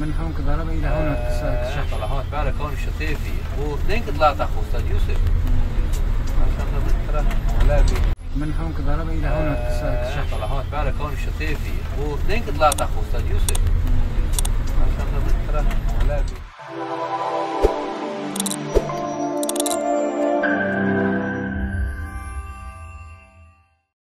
من هون ضرب إلى هون آه، اكتشفت على هون بعرف هون الشطيفي واثنين طلعت اخو أستاذ يوسف. ما شاء الله بالترى ولابي من هون ضرب إلى هون آه، اكتشفت على هون بعرف هون الشطيفي واثنين طلعت اخو أستاذ يوسف.